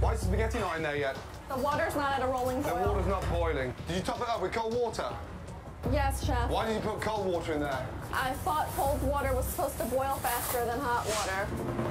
Why is the spaghetti not in there yet? The water's not at a rolling boil. The water's not boiling. Did you top it up with cold water? Yes, chef. Why did you put cold water in there? I thought cold water was supposed to boil faster than hot water.